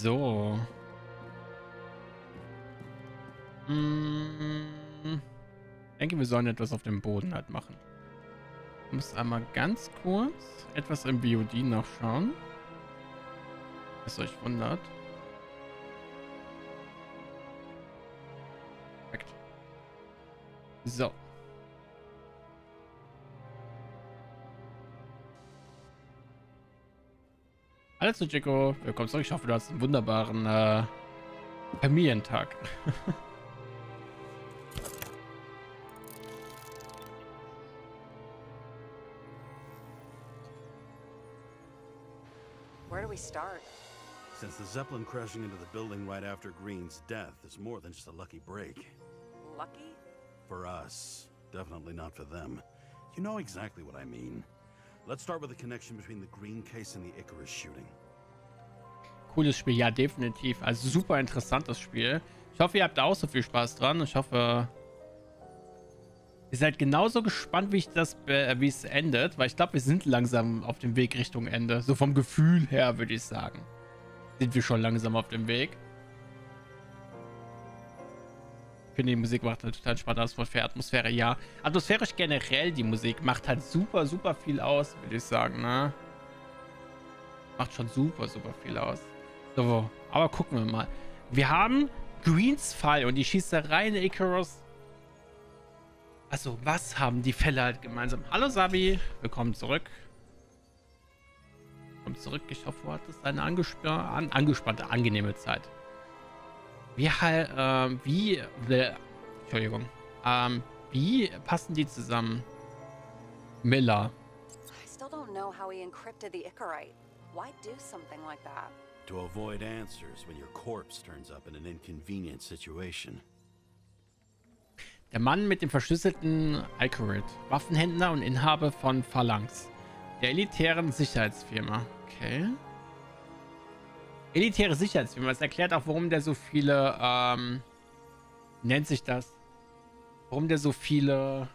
So. Hm. Ich denke, wir sollen etwas auf dem Boden halt machen. Ich muss einmal ganz kurz etwas im BOD nachschauen. Was euch wundert. Perfekt. So. Hallo zu Chico, willkommen zurück. Ich hoffe, du hast einen wunderbaren äh, Familientag. Where do we start? Since the Zeppelin crashing into the building right after Green's death is more than just a lucky break. Lucky? For us. Definitely not for them. You know exactly what I mean. Let's start with the connection between the Green case and the Icarus shooting. Cooles Spiel, ja, definitiv. Also super interessantes Spiel. Ich hoffe, ihr habt auch so viel Spaß dran. Ich hoffe, ihr seid genauso gespannt, wie ich das, äh, wie es endet, weil ich glaube, wir sind langsam auf dem Weg Richtung Ende. So vom Gefühl her, würde ich sagen. Sind wir schon langsam auf dem Weg. Finde, die Musik macht halt total Spaß. Atmosphäre, Atmosphäre, ja. Atmosphärisch generell, die Musik macht halt super, super viel aus, würde ich sagen, ne? Macht schon super, super viel aus. So, aber gucken wir mal. Wir haben Greens Fall und die Schießerei in Icarus. Also, was haben die Fälle halt gemeinsam? Hallo Sabi, willkommen zurück. Willkommen zurück. Ich hoffe, du hattest eine angesp an, angespannte, angenehme Zeit. Wie halt, ähm, wie, bleh, Entschuldigung, ähm, wie passen die zusammen? Miller. I still don't know how he encrypted the Icarite. Why do something like that? To avoid answers when your corpse turns up in an inconvenient situation. Der Mann mit dem verschlüsselten Icarid. Waffenhändler und Inhaber von Phalanx. Der elitären Sicherheitsfirma. Okay. Elitäre Sicherheitsfirma. Das erklärt auch, warum der so viele, ähm, nennt sich das? Warum der so viele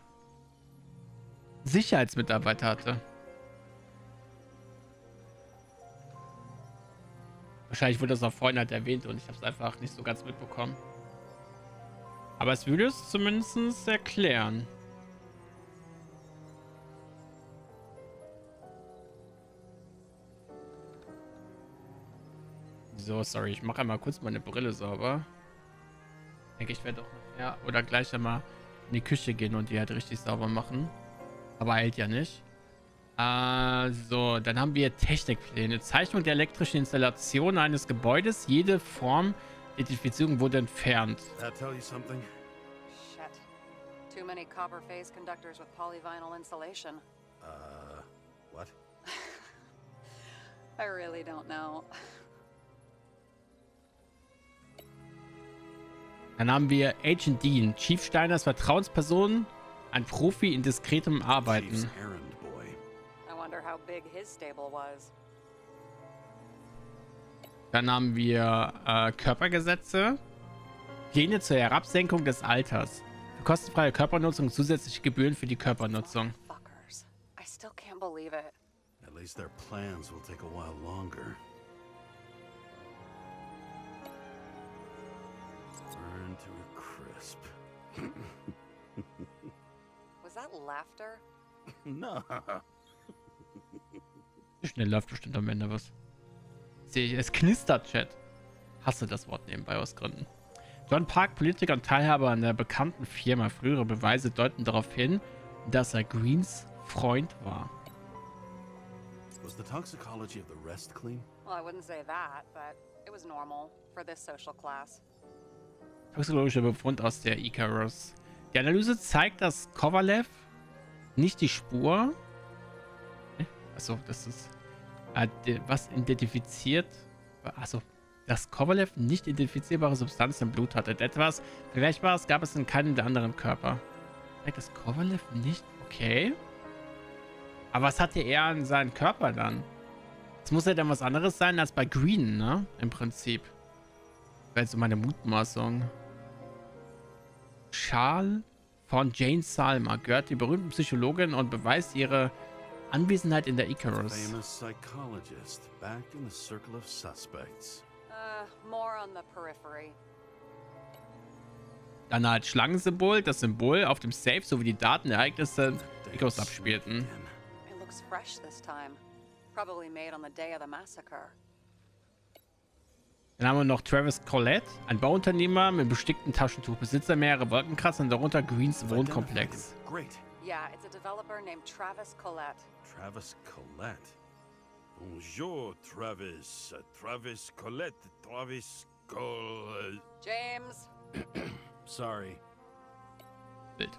Sicherheitsmitarbeiter hatte. Wahrscheinlich wurde das auch vorhin halt erwähnt und ich habe es einfach nicht so ganz mitbekommen. Aber es würde es zumindest erklären. So, sorry, ich mache einmal kurz meine Brille sauber. Ich denke, ich werde auch nachher oder gleich einmal in die Küche gehen und die halt richtig sauber machen. Aber eilt ja nicht. Äh, so, dann haben wir Technikpläne. Zeichnung der elektrischen Installation eines Gebäudes. Jede Form Identifizierung wurde entfernt. That tell you something? Shit. Too many copper phase conductors with polyvinyl insulation. Uh, what? I really don't know. Dann haben wir Agent Dean, Chief Steiners Vertrauensperson, ein Profi in diskretem Arbeiten. Dann haben wir äh, Körpergesetze, Pläne zur Herabsenkung des Alters, für kostenfreie Körpernutzung zusätzliche Gebühren für die Körpernutzung. Fuckers. I still can't believe it. At least their plans will take a while longer. Burn to a crisp. Was that laughter? no. Schnell läuft bestimmt am Ende was. Sehe ich, es knistert, Chat. Hasse das Wort nebenbei aus Gründen. John Park, Politiker und Teilhaber an der bekannten Firma. Frühere Beweise deuten darauf hin, dass er Greens Freund war. Was the toxicology of the rest clean? Well, I wouldn't say that, but it was normal for this social class. Toxikologischer Befund aus der Icarus. Die Analyse zeigt, dass Kovalev nicht die Spur. Achso, das ist. Äh, was identifiziert. Achso. Dass Kovalev nicht identifizierbare Substanzen im Blut hatte. Etwas Vergleichbares gab es in keinem der anderen Körper. Zeigt das Kovalev nicht? Okay. Aber was hatte er an seinem Körper dann? Es muss ja dann was anderes sein als bei Green, ne? Im Prinzip. Wäre jetzt so meine Mutmaßung. Schal von Jane Salma gehört die berühmten Psychologin und beweist ihre Anwesenheit in der Icarus. Famous psychologist back in the circle of suspects. Uh, more on the periphery. Dann halt Schlangensymbol, das Symbol auf dem Safe sowie die Datenereignisse, die Icarus abspielten. It looks fresh this time. Probably made on the day of the massacre. Dann haben wir noch Travis Collette, ein Bauunternehmer mit besticktem Taschentuch, Besitzer mehrerer Wolkenkratzer und darunter Greens Wohnkomplex. Great. Yeah, it's a developer named Travis Collette. Travis Colette. Bonjour, Travis. Uh, Travis Colette. Travis Col... James, Sorry. Bild.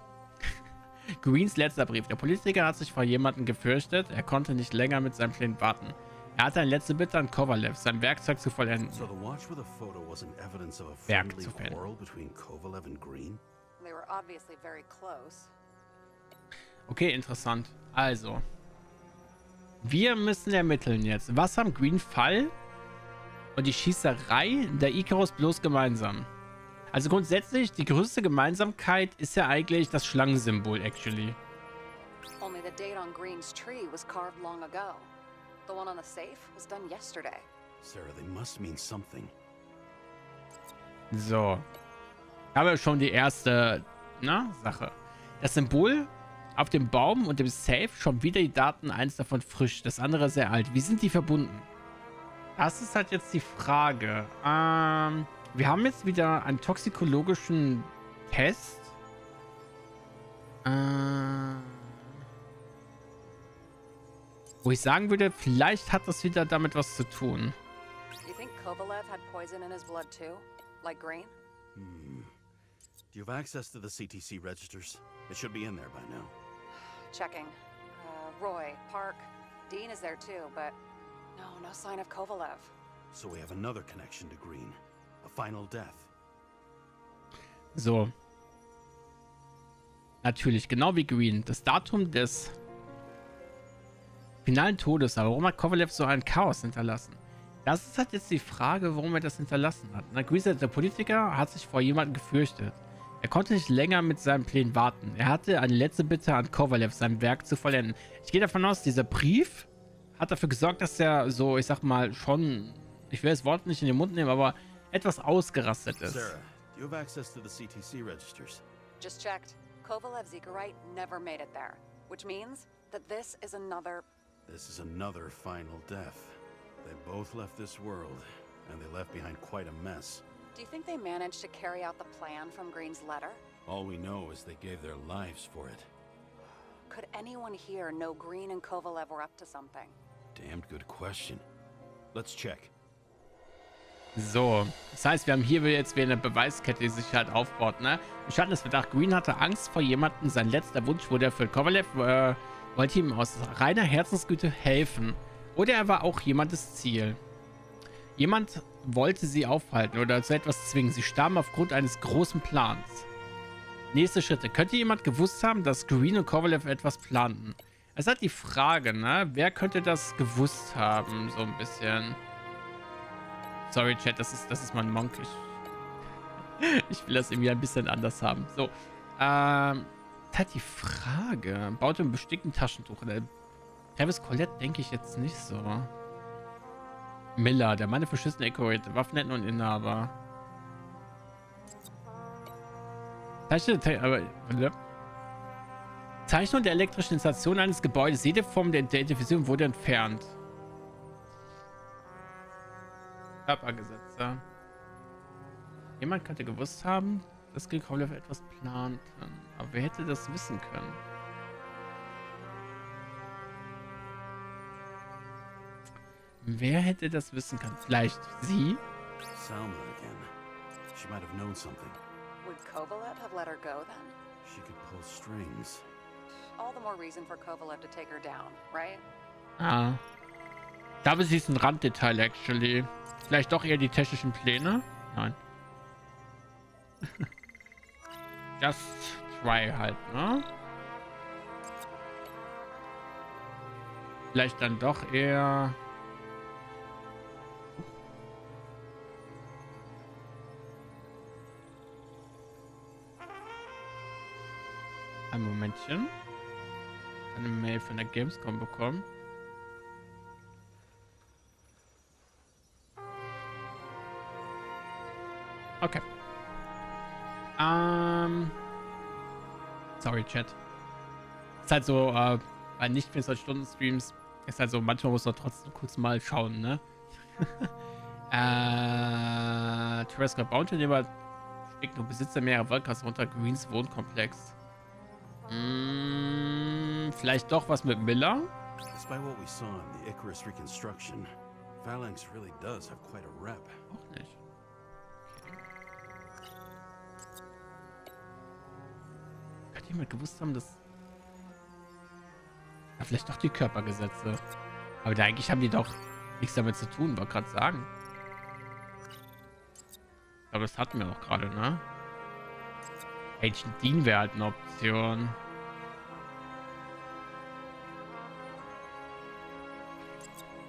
Greens letzter Brief. Der Politiker hat sich vor jemandem gefürchtet. Er konnte nicht länger mit seinem Plänen warten. Er hatte eine letzte Bitte an Kovalev, sein Werkzeug zu vollenden. So the watch with a photo wasn't evidence of a Werk friendly zu finden. quarrel between Kovalev and Green? they were obviously very close. Okay, interessant. Also. Wir müssen ermitteln jetzt. Was haben Green Fall und die Schießerei der Icarus bloß gemeinsam? Also grundsätzlich, die größte Gemeinsamkeit ist ja eigentlich das Schlangensymbol, actually. Only the date on Green's tree was carved long ago. The one on the safe was done yesterday. Sarah, they must mean something. So. Haben wir schon die erste na, Sache. Das Symbol auf dem Baum und dem Safe schon wieder die Daten, eins davon frisch, das andere sehr alt. Wie sind die verbunden? Das ist halt jetzt die Frage. Ähm, wir haben jetzt wieder einen toxikologischen Test. Äh, wo ich sagen würde, vielleicht hat das wieder damit was zu tun. You think Kovalev had poison in his blood too? Like Green? Hmm. Do you have access to the CTC registers? It should be in there by now. Checking. Uh, Roy, Park, Dean is there too, but no, no sign of Kovalev. So we have another connection to Green. A final death. So. Natürlich, genau wie Green. Das Datum des finalen Todes. Aber warum hat Kovalev so ein Chaos hinterlassen? Das ist halt jetzt die Frage, warum er das hinterlassen hat. Na, Green, der Politiker, hat sich vor jemandem gefürchtet. Er konnte nicht länger mit seinen Plänen warten. Er hatte eine letzte Bitte an Kovalev, sein Werk zu vollenden. Ich gehe davon aus, dieser Brief hat dafür gesorgt, dass er so, ich sag mal, schon, ich will das Wort nicht in den Mund nehmen, aber etwas ausgerastet ist. Sarah, do you have access to the CTC registers? Just checked. Kovalev's Icarite never made it there, which means that this is another. This is another final death. They both left this world, and they left behind quite a mess. Do you think they managed to carry out the plan from Green's letter? All we know is they gave their lives for it. Could anyone here know Green and Kovalev were up to something? Damned good question. Let's check. So, das heißt, wir haben hier jetzt wieder eine Beweiskette, die sich halt aufbaut, ne? Ich hatte das Verdacht, Green hatte Angst vor jemandem. Sein letzter Wunsch wurde erfüllt. Kovalev äh, wollte ihm aus reiner Herzensgüte helfen. Oder er war auch jemandes Ziel. Jemand wollte sie aufhalten oder zu etwas zwingen. Sie starben aufgrund eines großen Plans. Nächste Schritte. Könnte jemand gewusst haben, dass Green und Kovalev etwas planten? Es halt die Frage, ne? Wer könnte das gewusst haben? So ein bisschen. Sorry, Chat, das ist, das ist mein Monk. Ich, ich will das irgendwie ein bisschen anders haben. So. Ähm. Ist halt die Frage. Baut ein bestickten Taschentuch. Oder Travis Colette denke ich jetzt nicht so. Miller, der Mann der verschissene Echoid, Waffenhändler und Inhaber. Warte. Zeichnung der elektrischen Installation eines Gebäudes. Jede Form der Identifizierung wurde entfernt. Körpergesetze. Jemand könnte gewusst haben, dass Gil Kovalev etwas planten. Aber wer hätte das wissen können? Wer hätte das wissen können? Vielleicht sie? Salma again. She might have known something. Would Kovalev have let her go then? She could pull strings. All the more reason for Kovalev to take her down, right? Ah. Ich glaube, sie ist ein Randdetail, actually. Vielleicht doch eher die technischen Pläne? Nein. Just try halt, ne? Vielleicht dann doch eher... Ein Momentchen. Eine Mail von der Gamescom bekommen. Okay. Ähm. Sorry, Chat. Ist halt so, äh, bei nicht 24-Stunden-Streams ist halt so, manchmal muss man trotzdem kurz mal schauen, ne? äh, Terrestrial Bounty, Nehmer steckt nur Besitzer mehrerer Wildcats unter Greens Wohnkomplex. Mm, vielleicht doch was mit Miller? Despite what we saw in the Icarus reconstruction, Phalanx really does have quite a rep. Auch nicht. Könnte jemand gewusst haben, dass... Ja, vielleicht doch die Körpergesetze. Aber da eigentlich haben die doch nichts damit zu tun, wollte gerade sagen. Aber das hatten wir doch gerade, ne? Agent Dean wäre halt eine Option.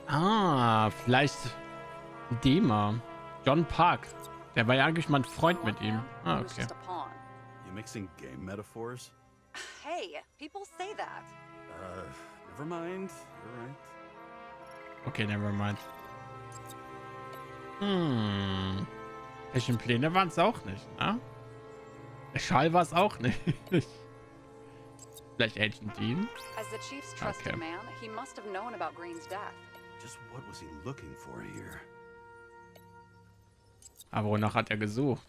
Ah, vielleicht Dema. John Park. Der war ja eigentlich mal ein Freund mit ihm. Ah, okay. Mixing game metaphors? Hey, people say that. Uh, never mind. You're right. Okay, never mind. Hm. Welchen Pläne waren es auch nicht, ne? Der Schal war es auch nicht. Vielleicht Agent Dean? As the chief's trusted Okay. man, he must have known about Green's death. Just what was he looking for here? Aber wonach hat er gesucht?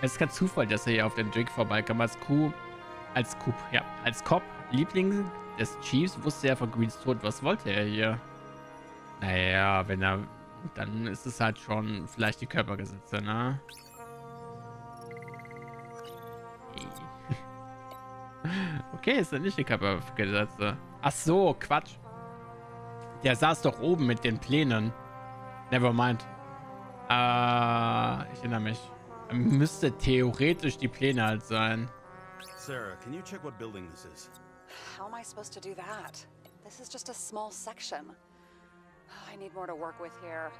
Es ist kein Zufall, dass er hier auf den Drink vorbeikam. Als Crew, als Coup, ja, als Cop, Liebling des Chiefs, wusste er von Greens Tod. Was wollte er hier? Naja, wenn er, dann ist es halt schon vielleicht die Körpergesetze, ne? Okay, es sind nicht die Körpergesetze. Ach so, Quatsch. Der saß doch oben mit den Plänen. Nevermind. Äh, ich erinnere mich. Müsste theoretisch die Pläne halt sein. Sarah, can you check what building this is? How am I supposed to do that? This is just a small section. I need more to work with here.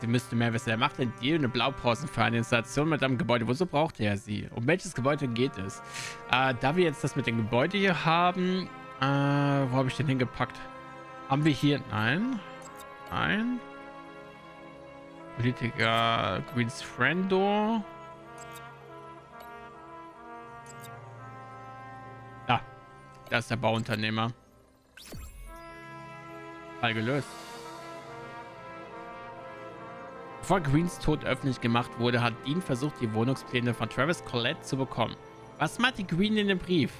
Sie müsste mehr wissen. Er macht einen Deal, eine Blaupausen für eine Installation mit einem Gebäude. Wozu braucht er sie? Um welches Gebäude geht es? Äh, da wir jetzt das mit dem Gebäude hier haben, äh, wo habe ich den hingepackt? Haben wir hier... Nein. Nein. Politiker Greens Friendo. Da. Da ist der Bauunternehmer. Fall gelöst. Bevor Greens Tod öffentlich gemacht wurde, hat Dean versucht, die Wohnungspläne von Travis Collette zu bekommen. Was meinte Green in dem Brief?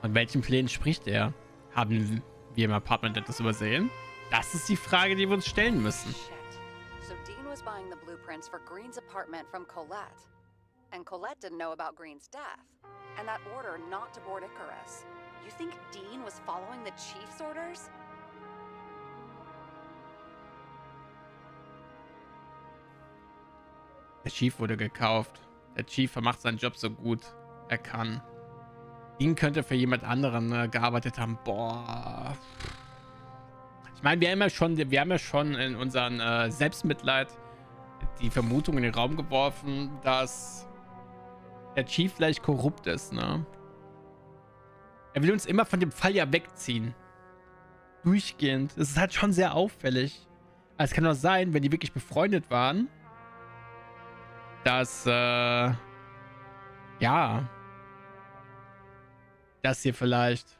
Von welchen Plänen spricht er? Haben wir im Apartment etwas übersehen? Das ist die Frage, die wir uns stellen müssen. Buying the blueprints for Green's apartment from Colette. And Colette didn't know about Green's death. And that order not to board Icarus. You think Dean was following the chief's orders? Der Chief wurde gekauft. Der Chief macht seinen Job so gut er kann. Dean könnte für jemand anderen äh, gearbeitet haben. Boah. Ich meine, wir haben ja schon, wir haben ja schon in unseren äh, Selbstmitleid die Vermutung in den Raum geworfen, dass der Chief vielleicht korrupt ist, ne? Er will uns immer von dem Fall ja wegziehen. Durchgehend. Das ist halt schon sehr auffällig. Aber es kann doch sein, wenn die wirklich befreundet waren, dass, äh, ja, dass hier vielleicht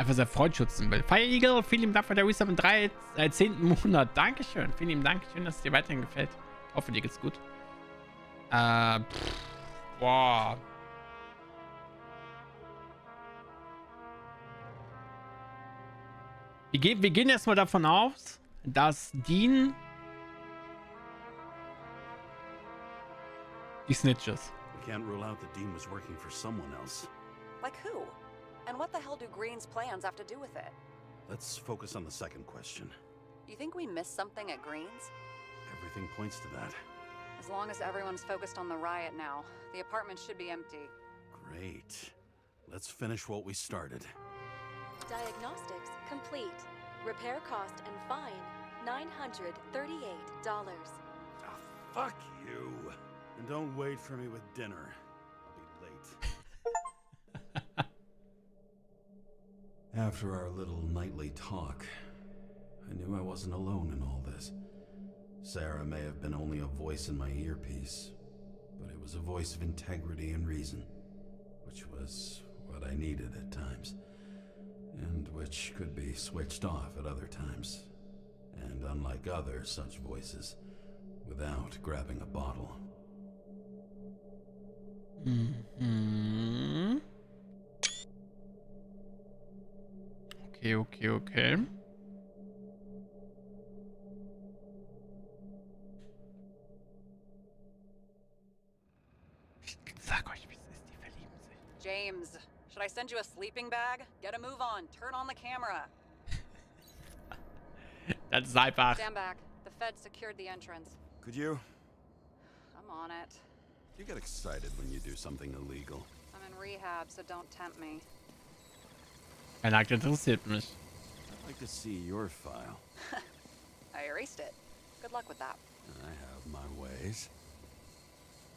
einfach sein Freund schützen will. Fire Eagle, vielen lieben Dank für der Resub im 3, äh, 10. Monat. Dankeschön. Vielen lieben Dank. Schön, dass es dir weiterhin gefällt. Hoffe, dir geht's gut. Äh, pff, boah. Wir, gehen, wir gehen erstmal davon aus, dass Dean die Snitches. We can't rule out that Dean was working for someone else. Like who? And what the hell do Green's plans have to do with it? Let's focus on the second question. You think we missed something at Green's? Everything points to that. As long as everyone's focused on the riot now, the apartment should be empty. Great. Let's finish what we started. Diagnostics complete. Repair cost and fine $938. Ah, fuck you. And don't wait for me with dinner. After our little nightly talk, I knew I wasn't alone in all this. Sarah may have been only a voice in my earpiece, but it was a voice of integrity and reason, which was what I needed at times, and which could be switched off at other times. And unlike other such voices, without grabbing a bottle. Mhm. Okay, okay, okay. Ich sag euch, wie es ist, die verlieben sich. James, should I send you a sleeping bag? Get a move on. Turn on the camera. That's ist. Stand back. The Fed secured the entrance. Could you? I'm on it. You get excited when you do something illegal. I'm in rehab, so don't tempt me. Ein Akt interessiert mich. I'd like to see your file. I erased it. Good luck with that. I have my ways.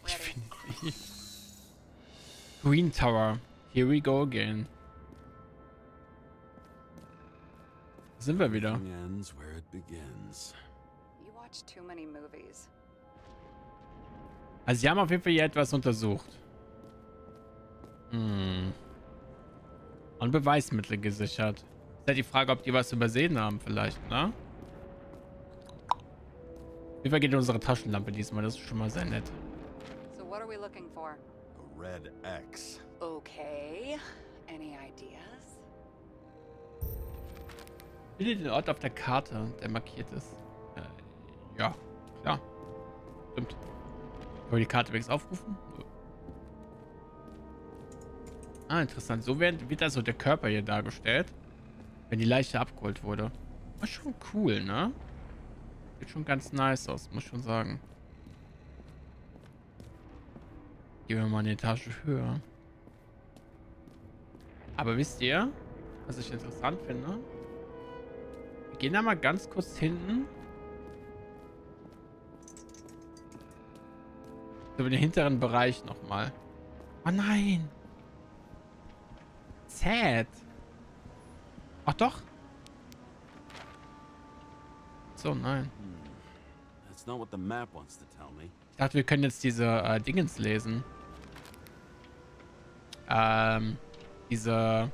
Ready. Green Tower. Here we go again. Sind wir wieder. Ends where it begins. You watch too many movies. Also sie haben auf jeden Fall hier etwas untersucht. Hm. Und Beweismittel gesichert. Ist ja die Frage, ob die was übersehen haben vielleicht, ne? Wie vergeht unsere Taschenlampe diesmal? Das ist schon mal sehr nett. So what are we looking for? A red X. Okay. Any ideas? Finde den Ort auf der Karte, der markiert ist. Äh, ja, klar. Stimmt. Können wir die Karte wenigstens aufrufen? Ah, interessant. So wird, wird also der Körper hier dargestellt, wenn die Leiche abgeholt wurde. War schon cool, ne? Sieht schon ganz nice aus, muss ich schon sagen. Gehen wir mal eine Etage höher. Aber wisst ihr, was ich interessant finde? Wir gehen da mal ganz kurz hinten. Über den hinteren Bereich nochmal. Oh nein. Sad. Ach doch. So, nein. That's not what the map wants to tell me. Ich dachte, wir können jetzt diese äh, Dingens lesen. Ähm, diese...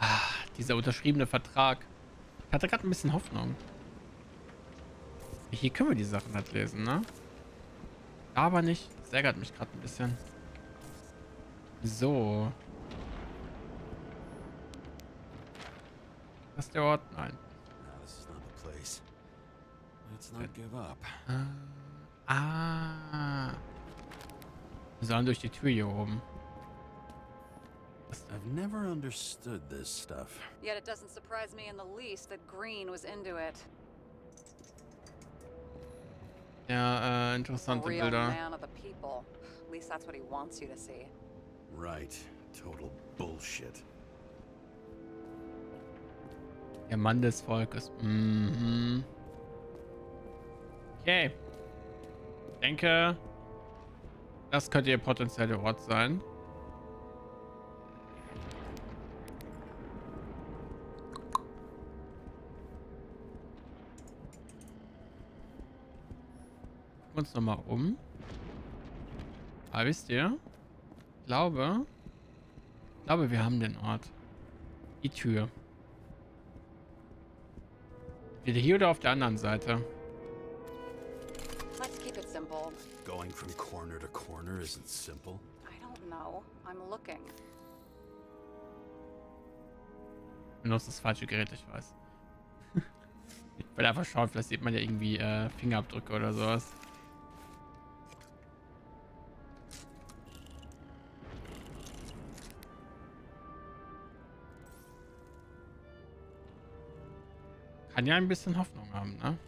Ah, dieser unterschriebene Vertrag. Ich hatte gerade ein bisschen Hoffnung. Hier können wir die Sachen halt lesen, ne? Aber nicht. Das ärgert mich gerade ein bisschen. So. Das ist der Ort? Nein. Up. Ah. Wir sollen durch die Tür hier oben. I've never understood this stuff. Yet it doesn't surprise me in the least that Green was into it. Ja, äh, interessante Bilder. man of the people. At least that's what he wants you to see. Right. Total bullshit. Der Mann des Volkes. Mhm. Okay. Ich denke, das könnte ihr potenzieller Ort sein. Uns nochmal um. Aber wisst ihr? Ich glaube, ich glaube, wir haben den Ort. Die Tür. Wieder hier oder auf der anderen Seite? Let's keep it simple. Going from corner to corner isn't simple. I don't know. I'm looking. Benutzt das falsche Gerät, ich weiß. ich will einfach schauen, vielleicht sieht man ja irgendwie äh, Fingerabdrücke oder sowas. Kann ja ein bisschen Hoffnung haben, ne?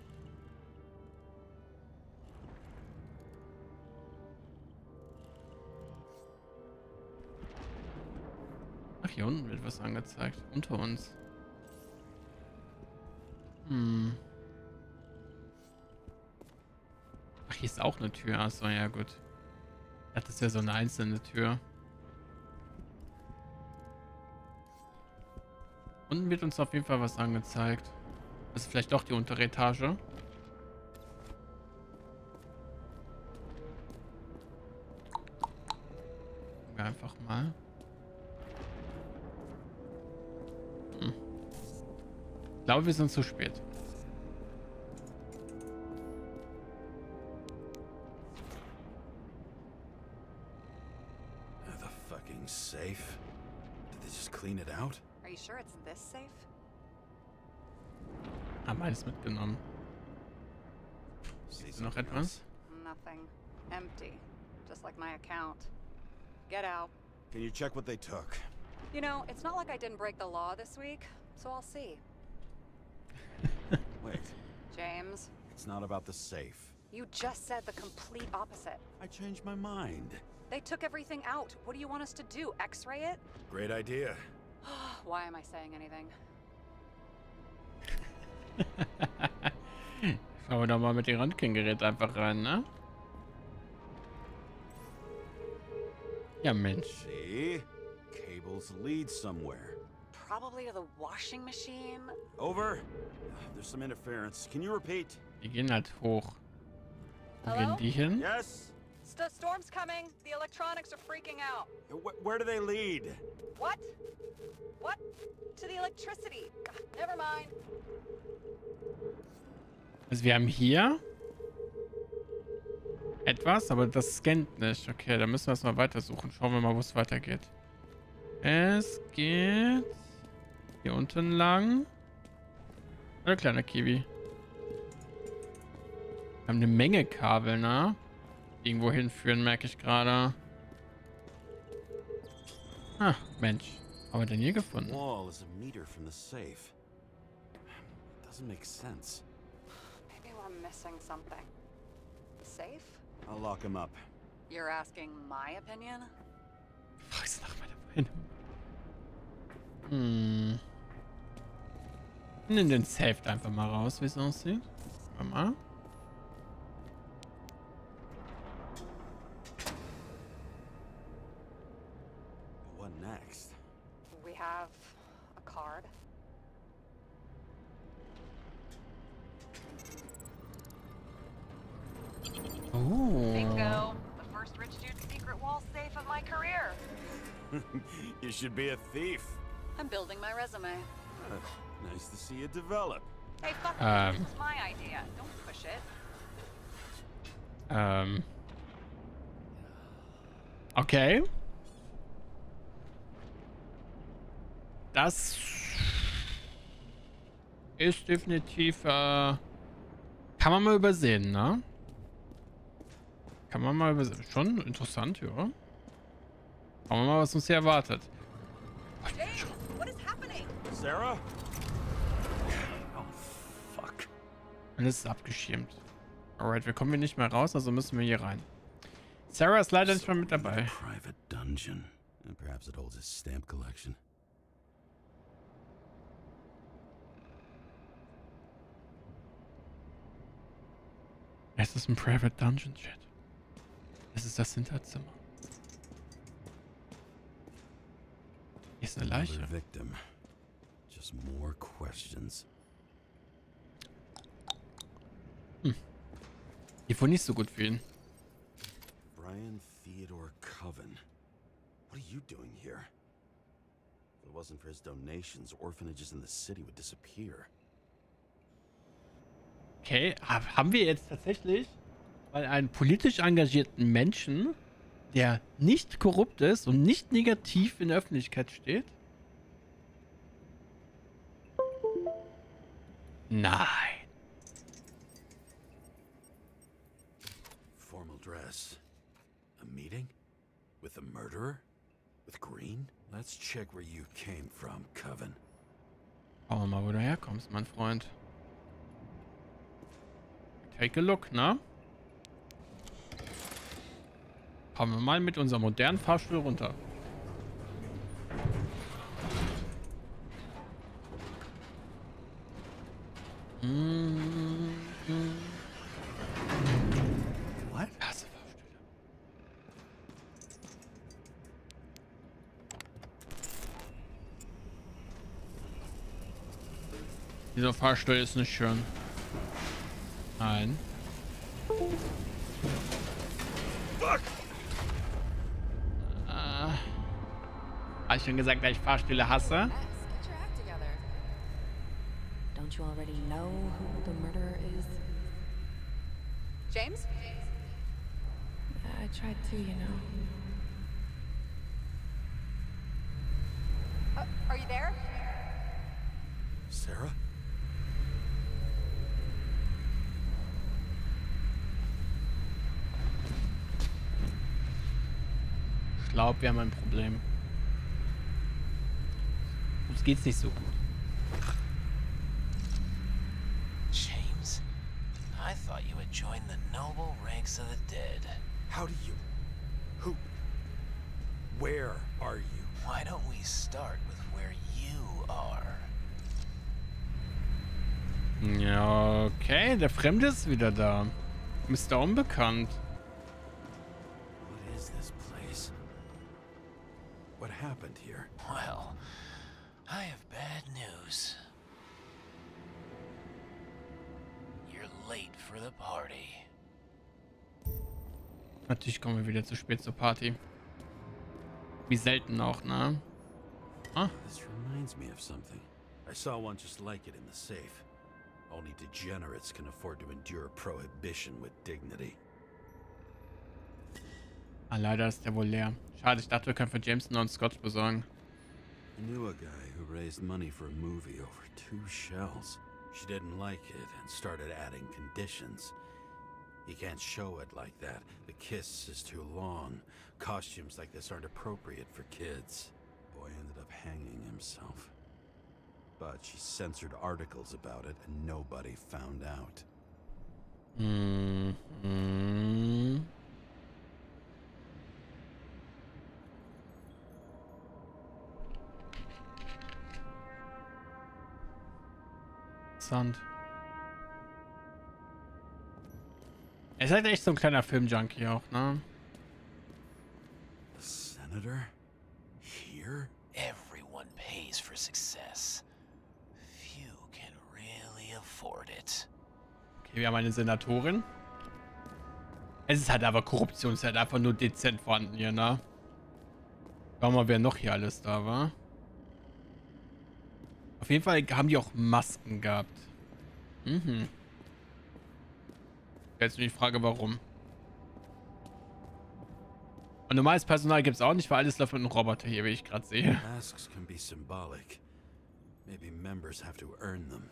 Ach, hier unten wird was angezeigt. Unter uns. Hm. Ach, hier ist auch eine Tür. Achso, ja gut. Das wäre so eine einzelne Tür. Unten wird uns auf jeden Fall was angezeigt. Das ist vielleicht doch die untere Etage. Wir einfach mal. Hm. Ich glaube, wir sind zu spät. The fucking safe. Did they just clean it out? Are you sure it's this safe? Haben alles mitgenommen. See Ist noch etwas? Nothing. Empty. Just like my account. Get out. Can you check what they took? You know, it's not like I didn't break the law this week, so I'll see. Wait, James, it's not about the safe. you just said the complete opposite. I changed my mind. They took everything out. What do you want us to do? X-ray it? Great idea. Why am I saying anything? Schauen wir doch mal mit dem Röntgengerät einfach rein, ne? Ja, Mensch. See? Cables lead somewhere. Probably to the washing machine. Over. There's some interference. Can you repeat? Die gehen halt hoch. Wo gehen die hin? Yes? St- storm's coming. The electronics are freaking out. Wh- where do they lead? What? What? To the electricity. Never mind. Also wir haben hier etwas, aber das scannt nicht. Okay, dann müssen wir es mal weitersuchen. Schauen wir mal, wo es weitergeht. Es geht hier unten lang. Ein kleiner Kiwi. Wir haben eine Menge Kabel, ne? Irgendwo hinführen, merke ich gerade. Ah, Mensch. Haben wir denn hier gefunden? Wall is a meter from the safe. Doesn't make sense. Maybe we're missing something. Safe? I'll lock him up. You're asking my opinion? Fragst nach meiner Meinung. Hm. Nimm den Safe einfach mal raus, wie es aussieht. Gucken mal. Should be a thief. I'm building my resume. Uh, nice to see it develop. Hey, fuck Um. this. Is my idea. Don't push it. Ähm. Okay. Das ist definitiv, äh, kann man mal übersehen, ne? Kann man mal übersehen. Schon interessant, ja. Schauen wir mal, was uns hier erwartet. James, what is happening? Sarah? Oh, fuck. Alles ist abgeschirmt. Alright, wir kommen hier nicht mehr raus, also müssen wir hier rein. Sarah ist leider nicht mehr mit A dabei. private dungeon. And perhaps it holds his stamp collection. Es ist ein Private Dungeon Chat. Es ist das Hinterzimmer. Ist eine Leiche. Questions. Die wohl nicht so gut für ihn. Brian Theodore Coven. What are you doing here? If it wasn't for his donations, orphanages in the city would disappear. Okay, ha- haben wir jetzt tatsächlich mal einen politisch engagierten Menschen, der nicht korrupt ist und nicht negativ in der Öffentlichkeit steht? Nein. Formal dress. A meeting? With a murderer? With Green? Let's check where you came from, Coven. Schauen wir mal, wo du herkommst, mein Freund. Take a look, ne? Kommen wir mal mit unserem modernen Fahrstuhl runter. What? Ich hasse Fahrstühle. Dieser Fahrstuhl ist nicht schön. Nein. Hast schon gesagt, dass ich Fahrstühle hasse? Don't you already know who the murderer is? James? Yeah, I tried to, you know. Uh, are you there? Sarah? Ich glaube, wir haben ein Problem. Uns geht's nicht so gut. James, I thought you had joined the noble ranks of the dead. How do you. Who. Where are you? Why don't we start with where you are? Ja, okay, der Fremde ist wieder da. Mr. Unbekannt. What is this place? What happened here? Well, I have bad news. You're late for the party. Natürlich kommen wir wieder zu spät zur Party. Wie selten auch, ne? Ah, This reminds me of something. I saw one just like it in the safe. Only degenerates can afford to endure prohibition with dignity. ah, leider ist der wohl leer. Schade, ich dachte, wir können für James noch einen Scotch besorgen. I knew a guy who raised money for a movie over two shells. She didn't like it and started adding conditions. You can't show it like that. The kiss is too long. Costumes like this aren't appropriate for kids. Boy ended up hanging himself. But she censored articles about it and nobody found out. Hm, hm. Interessant. Er ist halt echt so ein kleiner Film-Junkie auch, ne? The senator? Here? Everyone pays for success. Few can really afford it. Okay, wir haben eine Senatorin. Es ist halt aber Korruption, ist halt einfach nur dezent vorhanden hier, ne? Schauen wir mal, wer noch hier alles da war. Auf jeden Fall haben die auch Masken gehabt. Mhm. Jetzt nur die Frage, warum. Und normales Personal gibt es auch nicht, weil alles läuft mit einem Roboter hier, wie ich gerade sehe. Masks can be symbolic. Maybe members have to earn them.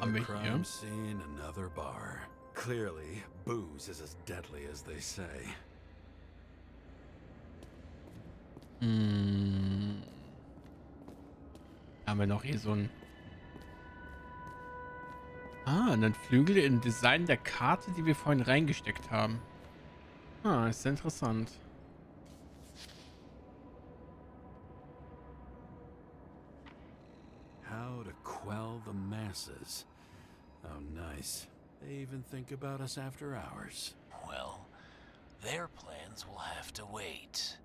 Haben Another wir hier? crime scene, another bar. Clearly, booze is as deadly as they say. Hm. Haben wir noch hier so ein... Ah, einen Flügel im Design der Karte, die wir vorhin reingesteckt haben. Ah, ist interessant. How to quell the masses. Oh, nice. They even think about us after hours. Well, their plans will have to wait.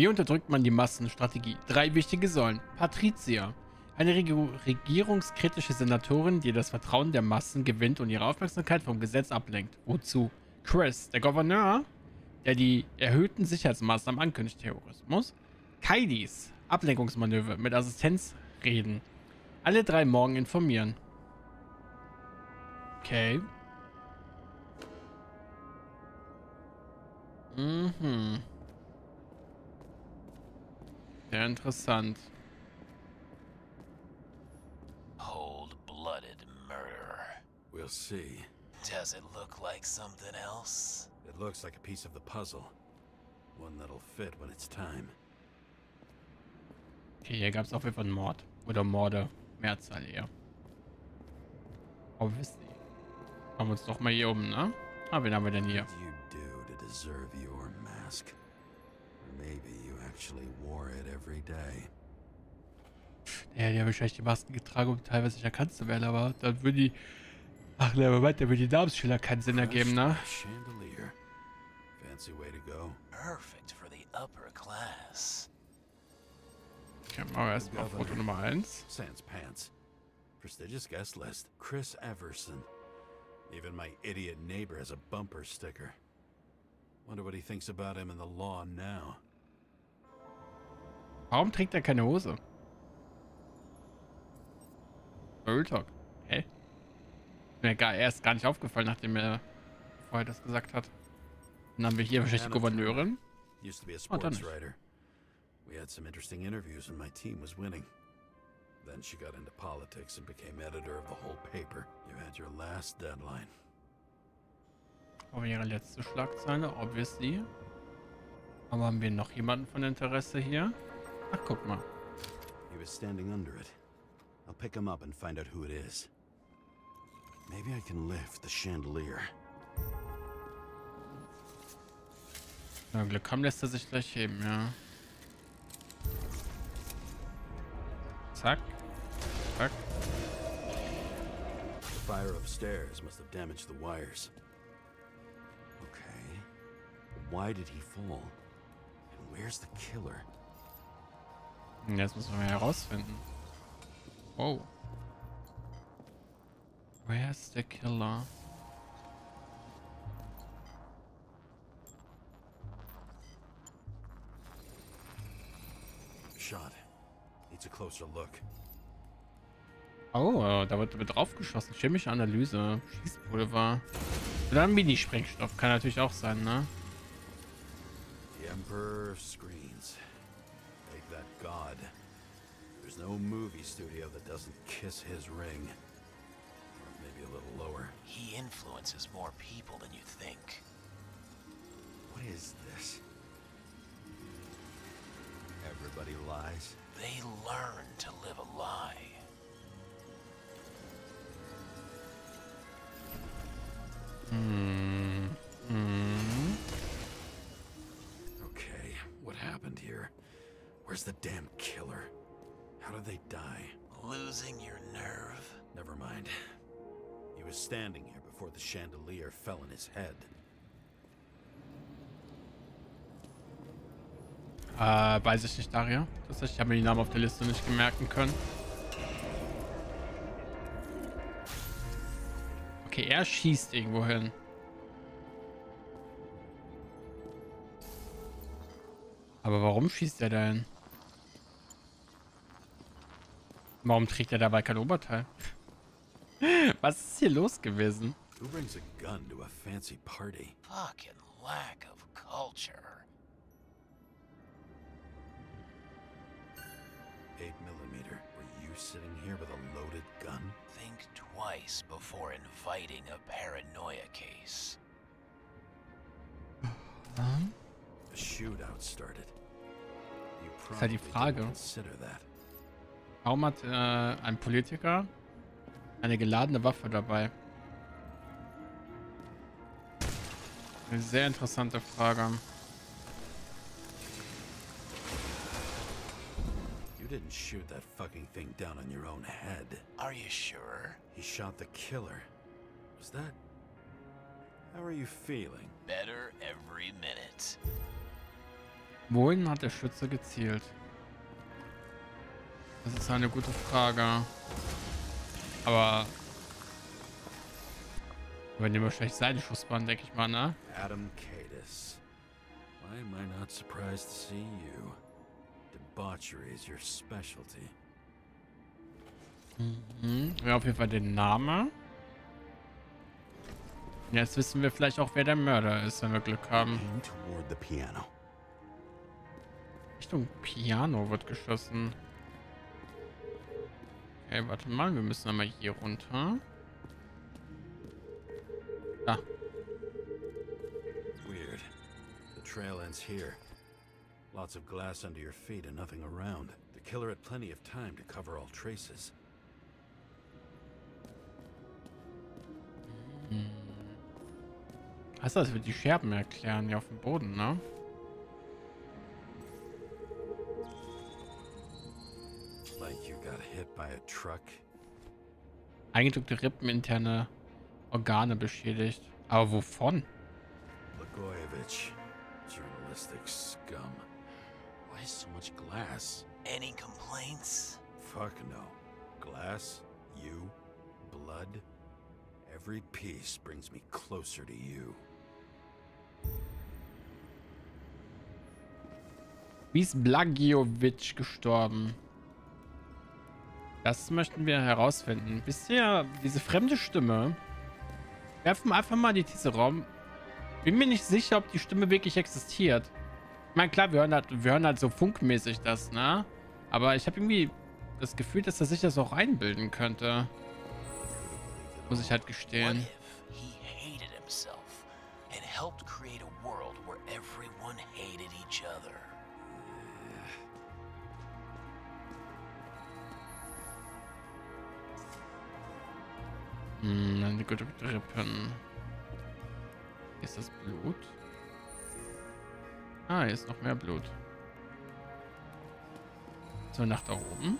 Wie unterdrückt man die Massenstrategie? Drei wichtige Säulen. Patricia. Eine regierungskritische Senatorin, die das Vertrauen der Massen gewinnt und ihre Aufmerksamkeit vom Gesetz ablenkt. Wozu? Chris, der Gouverneur, der die erhöhten Sicherheitsmaßnahmen ankündigt. Terrorismus. Kailis. Ablenkungsmanöver mit Assistenz reden. Alle drei morgen informieren. Okay. Mhm. Sehr interessant. Cold-blooded murder. We'll see. Does it look like something else? It looks like a piece of the puzzle. One that'll fit when it's time. Okay, hier gab es auf jeden Fall einen Mord. Oder Morde. Mehrzahl eher. Obviously. Schauen wir uns doch mal hier um, ne? Ah, wen haben wir denn hier? What did you do to deserve your mask? Or maybe you actually wore it every day. Ja, die haben wahrscheinlich die Masken getragen, um teilweise nicht erkannt zu werden, aber dann würde die... Ach, ne, Moment, dann würde die Namensschilder keinen Sinn ergeben, ne? Crushed Chandelier. Fancy way to go. Perfect for the upper class. Okay, machen wir erstmal Foto Nummer 1. Sans pants. Prestigious guest list. Chris Everson. Even my idiot neighbor has a bumper sticker. Wonder what he thinks about him and the law now. Warum trägt er keine Hose? Real Talk. Hä? Mir gar, erst gar nicht aufgefallen, nachdem er vorher das gesagt hat. Dann haben wir hier wahrscheinlich die Gouverneurin. Used to be a Oh, sports it. writer. We had some interesting interviews when my team was winning. Then she got into politics and became editor of the whole paper. You had your last deadline. Aber ihre letzte Schlagzeile, obviously. Aber haben wir noch jemanden von Interesse hier? Ach, guck mal. He was standing under it. I'll pick him up and find out who it is. Maybe I can lift the chandelier. Na, Glück haben lässt er sich gleich heben, ja. Zack. Zack. The fire upstairs must have damaged the wires. Okay. Why did he fall? And where's the killer? Jetzt müssen wir herausfinden. Wow. Where's the killer? Shot. Needs a closer look. Oh, äh, da wird, wird draufgeschossen. Chemische Analyse. Schießpulver. Oder ein Mini-Sprengstoff. Kann natürlich auch sein, ne? The Emperor Screens. That god. There's no movie studio that doesn't kiss his ring. Or maybe a little lower. He influences more people than you think. What is this? Everybody lies. They learn to live a lie. Where's the damn killer? How did they die? Losing your nerve? Never mind. He was standing here before the chandelier fell in his head. Äh, weiß ich nicht, Daria. Tatsächlich habe mir die Namen auf der Liste nicht gemerken können. Okay, er schießt irgendwo hin. Aber warum schießt er da hin? Warum trägt er dabei kein Oberteil? Was ist hier los gewesen? Who brings a gun to a fancy party? Fucking lack of culture. 8 millimeter. Were you sitting here with a loaded gun? Think twice before inviting a paranoia case. Hm? A shootout started. You Ist halt die probably Frage. didn't consider that. Warum hat äh, ein Politiker eine geladene Waffe dabei? Eine sehr interessante Frage. You didn't shoot that fucking thing down on your own head. Are you sure? He shot the killer. Was that... How are you feeling? Better every minute. Wohin hat der Schütze gezielt? Das ist eine gute Frage. Aber... Wenn die wahrscheinlich seine Schussbahn, denke ich mal, ne? Adam Cadis. Why am I not surprised to see you? Debauchery is your specialty. Mhm. Ja, auf jeden Fall den Namen. Jetzt wissen wir vielleicht auch, wer der Mörder ist, wenn wir Glück haben. Richtung Piano wird geschossen. Okay, warte mal, wir müssen einmal hier runter. Da. Weird. The trail ends here. Lots of glass under your feet and nothing around. The killer had plenty of time to cover all traces. Heißt das, wird die Scherben erklären, hier auf dem Boden, ne? Eingedrückte Rippen, interne Organe beschädigt. Aber wovon? Blagojevich. Journalistic scum. Why so much glass? Any complaints? Fuck no. Glass? You? Blood? Every piece brings me closer to you. Wie ist Blagiovic gestorben? Das möchten wir herausfinden. Bisher diese fremde Stimme. Werfen einfach mal die These Raum. Bin mir nicht sicher, ob die Stimme wirklich existiert. Ich meine, klar, wir hören halt, wir hören halt so funkmäßig das, ne? Aber ich habe irgendwie das Gefühl, dass er sich das auch einbilden könnte. Muss ich halt What gestehen. if he hated himself and helped create a Hm, gute Rippen. Ist das Blut. Ah, hier ist noch mehr Blut. So, nach da oben.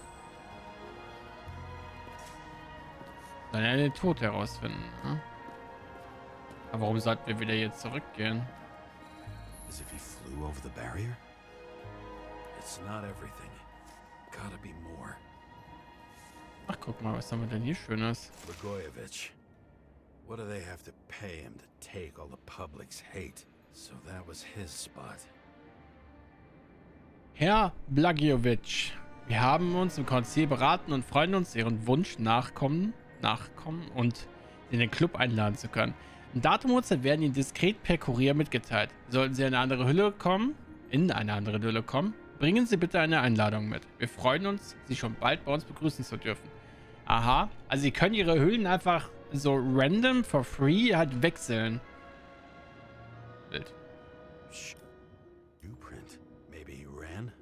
Dann ja den Tod herausfinden. Ne? Aber warum sollten wir wieder jetzt zurückgehen? As if he flew over the barrier? It's not everything. Gotta be more. Ach, guck mal, was haben wir denn hier Schönes? Blagojevich. What do they have to pay him to take all the public's hate? So that was his spot. Herr Blagojevich, wir haben uns im Konzil beraten und freuen uns, Ihren Wunsch nachkommen, nachkommen und in den Club einladen zu können. Ein Datum und Uhrzeit werden Ihnen diskret per Kurier mitgeteilt. Sollten Sie in eine andere Hülle kommen, in eine andere Hülle kommen, bringen Sie bitte eine Einladung mit. Wir freuen uns, Sie schon bald bei uns begrüßen zu dürfen. Aha, also Sie können Ihre Hüllen einfach so random for free halt wechseln. Wild. Blueprint. Maybe he ran?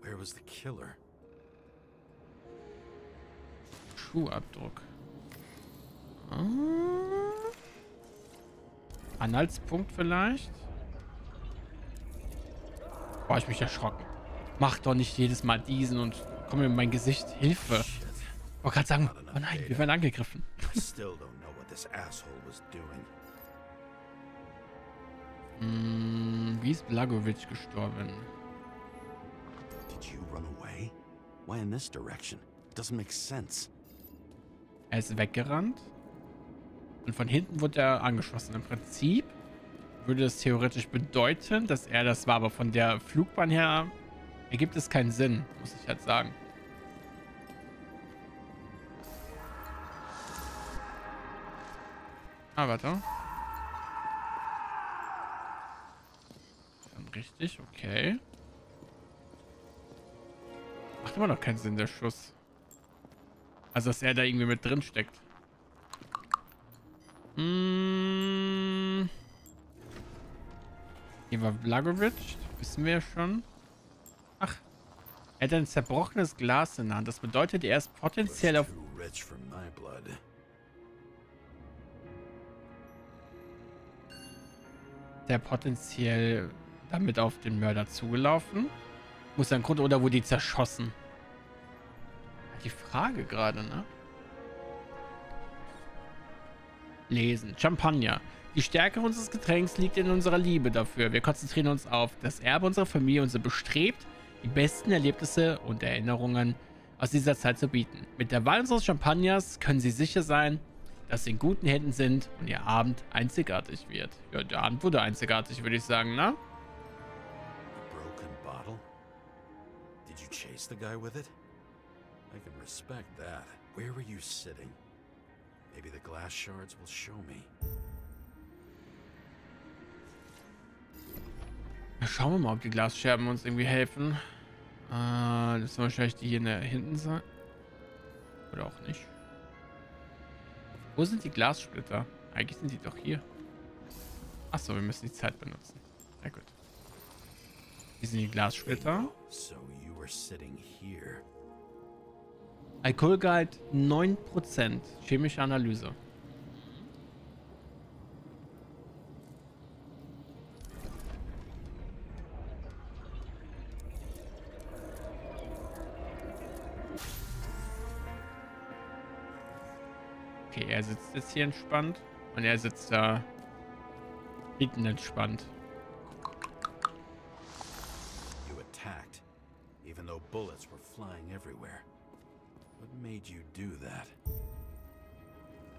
Where was the killer? Schuhabdruck. Ah. Anhaltspunkt vielleicht? Boah, ich mich erschrocken. Mach doch nicht jedes Mal diesen und komm mir in mein Gesicht. Hilfe. Shit. Ich wollte gerade sagen, oh nein, wir werden angegriffen. Hm, wie ist Blagovic gestorben? Did you run away? Why in this direction? It doesn't make sense. Er ist weggerannt. Und von hinten wurde er angeschossen. Im Prinzip würde das theoretisch bedeuten, dass er das war. Aber von der Flugbahn her ergibt es keinen Sinn, muss ich halt sagen. Ah, warte. Richtig, okay. Macht immer noch keinen Sinn, der Schuss. Also, dass er da irgendwie mit drin steckt. Hm. Hier war Blagovic. Wissen wir ja schon. Ach. Er hat ein zerbrochenes Glas in der Hand. Das bedeutet, er ist potenziell auf... Der potenziell damit auf den Mörder zugelaufen. Muss ein Grund oder wurde die zerschossen? Die Frage gerade, ne? Lesen. Champagner. Die Stärke unseres Getränks liegt in unserer Liebe dafür. Wir konzentrieren uns auf das Erbe unserer Familie und sind bestrebt, die besten Erlebnisse und Erinnerungen aus dieser Zeit zu bieten. Mit der Wahl unseres Champagners können Sie sicher sein, dass Sie in guten Händen sind und Ihr Abend einzigartig wird. Ja, der Abend wurde einzigartig, würde ich sagen, ne? Did you chase the guy with it? I can respect that. Where were you sitting? Maybe the glass shards will show me. Ja, Schauen wir mal, ob die Glasscherben uns irgendwie helfen. Äh, das sind wahrscheinlich die hier in der hinten sein. Oder auch nicht. Wo sind die Glassplitter? Eigentlich sind die doch hier. Achso, wir müssen die Zeit benutzen. Sehr gut. Hier sind die Glassplitter. So you were sitting here. Alkoholgehalt 9%. Chemische Analyse. Er sitzt jetzt hier entspannt und er sitzt da hinten entspannt. You attacked, even though bullets were flying everywhere. What made you do that?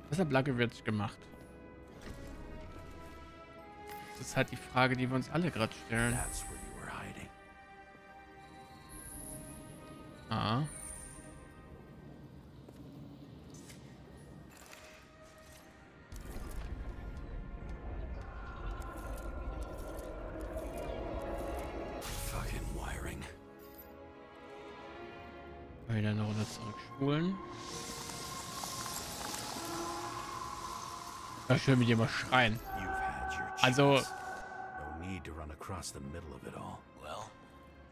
Was hat Blagowicz gemacht? Das ist halt die Frage, die wir uns alle gerade stellen. Ah. Across the middle of it all. Well,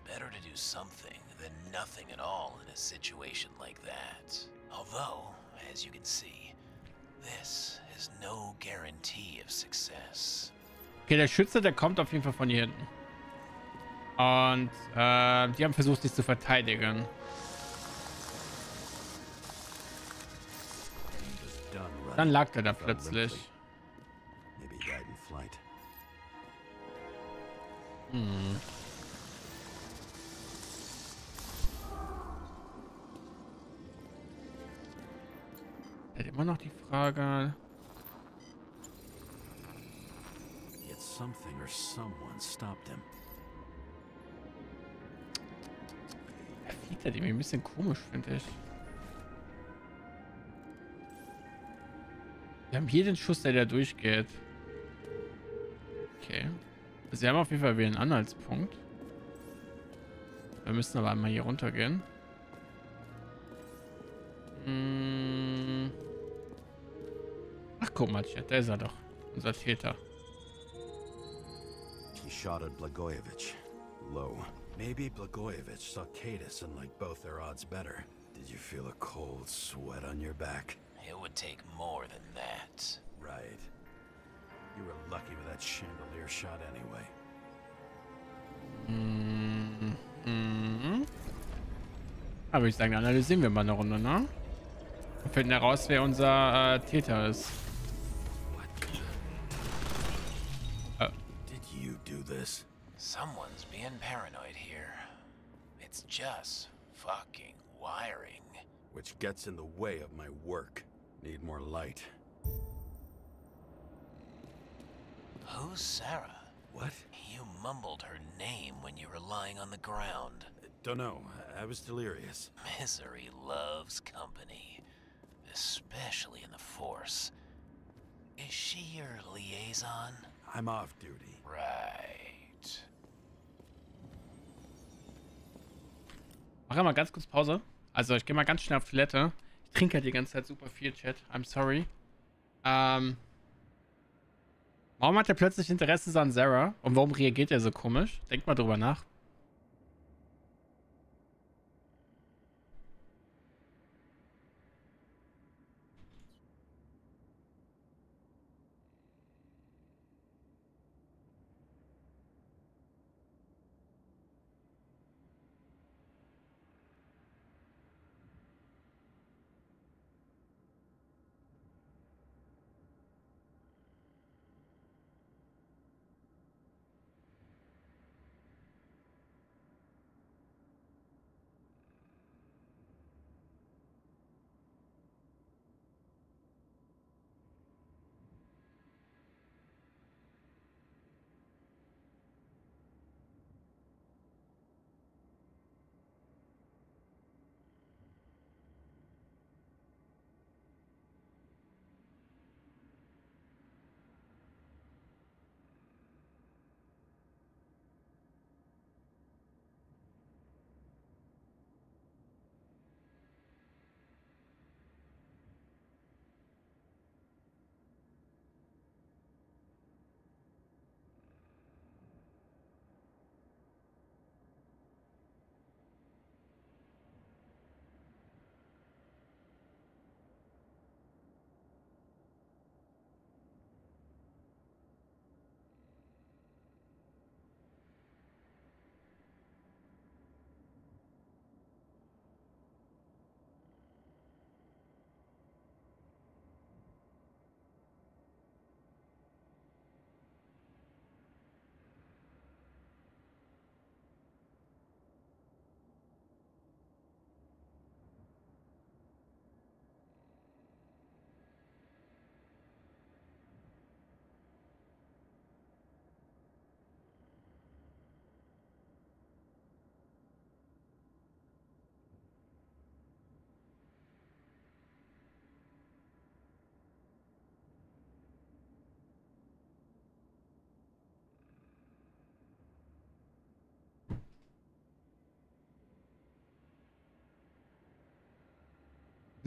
better to do something than nothing at all in a situation like that. Although, as you can see, this is no guarantee of success. Okay, der Schütze, der kommt auf jeden Fall von hier hinten. Und äh, die haben versucht, sich zu verteidigen. Dann lag er da plötzlich. Hm. Hat immer noch die Frage. Yet something or someone stopped him. Er fliegt halt irgendwie ein bisschen komisch, finde ich. Wir haben jeden Schuss, der da durchgeht. Okay. Also wir haben auf jeden Fall wieder einen Anhaltspunkt. Wir müssen aber einmal hier runtergehen. Hm. Ach, guck mal, Chat, da ist er doch. Unser Täter. He shot at Blagojevich. Low. Maybe Blagojevich saw Kadis and liked both their odds better. Did you feel a cold sweat on your back? It would take more than that. Right. You were lucky with that chandelier shot anyway. Mm-hmm. Hm. Hm. Aber ich sagen, analysieren wir mal eine Runde, ne? Und finden heraus, wer unser äh, Täter ist. Äh. Did you do this? Someone's being paranoid here. It's just fucking wiring. Which gets in the way of my work. Need more light. Who's Sarah? What? You mumbled her name when you were lying on the ground. Don't know. I was delirious. Misery loves company, especially in the Force. Is she your liaison? I'm off duty. Right. Mach mal ganz kurz Pause. Also ich gehe mal ganz schnell auf Toilette. Ich trinke halt die ganze Zeit super viel, Chat. I'm sorry. Ähm. Warum hat er plötzlich Interesse an Sarah? Und warum reagiert er so komisch? Denkt mal drüber nach.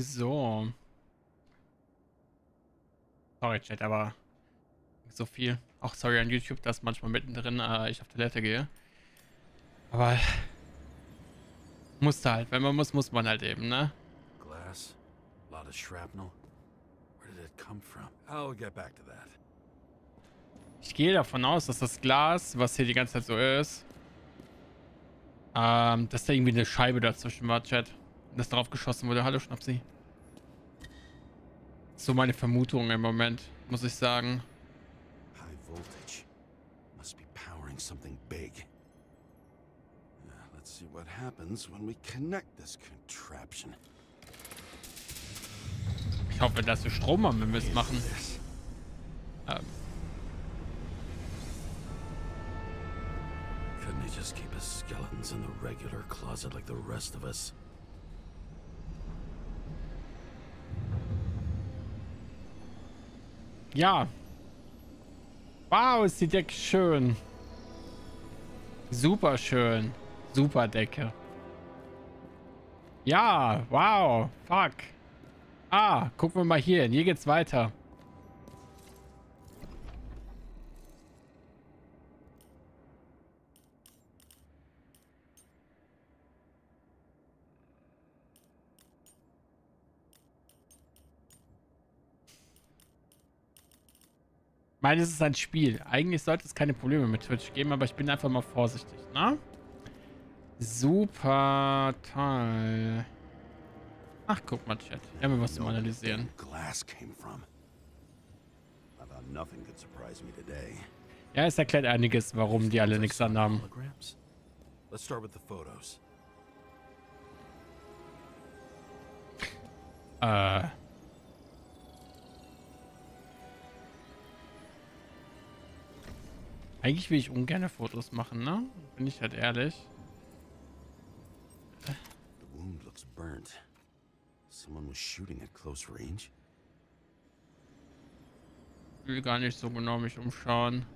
So. Sorry, Chat, aber so viel. Auch sorry an YouTube, dass manchmal mittendrin äh, ich auf Toilette gehe. Aber musste halt. Wenn man muss, muss man halt eben, ne? Glass, a lot of shrapnel. Where did it come from? I'll get back to that. Ich gehe davon aus, dass das Glas, was hier die ganze Zeit so ist, ähm, dass da irgendwie eine Scheibe dazwischen war, Chat. Das drauf geschossen wurde. Hallo, Schnapsi. So meine Vermutung im Moment, muss ich sagen. High voltage. Must be powering something big. Let's see what happens when we connect this contraption. Ich hoffe, dass wir Strom haben, wenn wir es machen. Ähm, Couldn't he just keep his skeletons in the regular closet like the rest of us? Ja. Wow, ist die Decke schön. Super schön. Super Decke. Ja, wow. Fuck. Ah, gucken wir mal hier. hin. Hier geht's weiter. Ich meine, es ist ein Spiel. Eigentlich sollte es keine Probleme mit Twitch geben, aber ich bin einfach mal vorsichtig, ne? Super toll. Ach, guck mal, Chat. Wir haben was zum Analysieren. damn Glass came from. I thought nothing could surprise me today. Ja, es erklärt einiges, warum die alle nichts anhaben. Let's start with the photos. Äh. Eigentlich will ich ungern Fotos machen, ne? Bin ich halt ehrlich. The wound looks burnt. Someone was shooting at close range. will gar nicht so genau mich umschauen.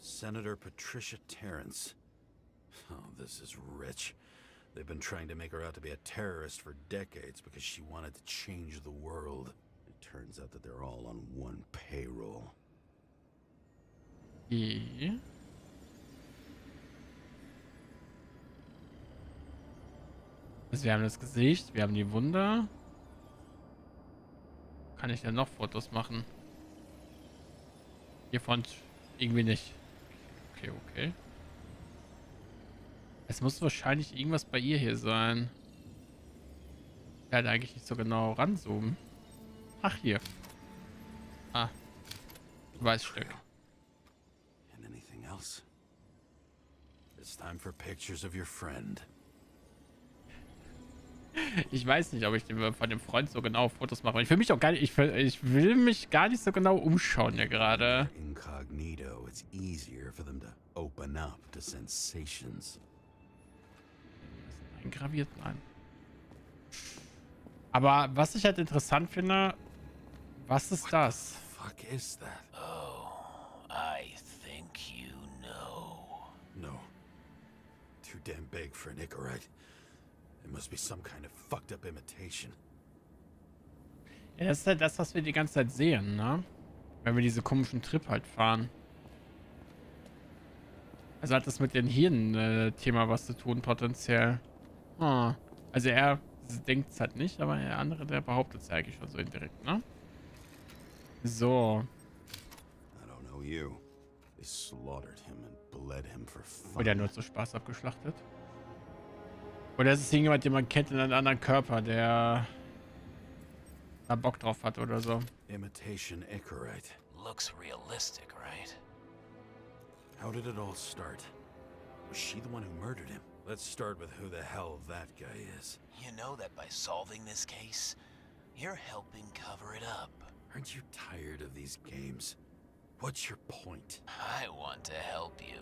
Senator Patricia Terrence. Oh, this is rich. They've been trying to make her out to be a terrorist for decades because she wanted to change the world. It turns out that they're all on one payroll. Okay. Also wir haben das Gesicht, wir haben die Wunde. Kann ich denn noch Fotos machen? Hiervon irgendwie nicht. Okay, okay. Es muss wahrscheinlich irgendwas bei ihr hier sein. Ich werde eigentlich nicht so genau ranzoomen. Ach, hier. Ah. Weißstück. Else? It's time for pictures of your friend. Ich weiß nicht, ob ich von dem Freund so genau Fotos mache. Ich will mich auch gar nicht, ich, will- ich will mich gar nicht so genau umschauen hier gerade. Incognito, it's easier for them to open up to sensations. Eingraviert? Nein. Aber was ich halt interessant finde, was ist das? Fuck is that? Oh, I Too damn big for an Icarite. It must be some kind of fucked up imitation. Ja, das ist halt das, was wir die ganze Zeit sehen, ne? Wenn wir diese komischen Trip halt fahren. Also hat das mit den Hirn-Thema was zu tun, potenziell. Ah. Also er denkt es halt nicht, aber der andere, der behauptet es eigentlich schon so indirekt, ne? So. I don't know you. They slaughtered him and bled him for fun. Wurde er nur zu Spaß abgeschlachtet? Oder ist es irgendjemand, den man kennt in einem anderen Körper, der da Bock drauf hat oder so? Imitation Icarite. Looks realistic, right? How did it all start? Was she the one who murdered him? Let's start with who the hell that guy is. You know that by solving this case, you're helping cover it up. Aren't you tired of these games? What's your point? I want to help you.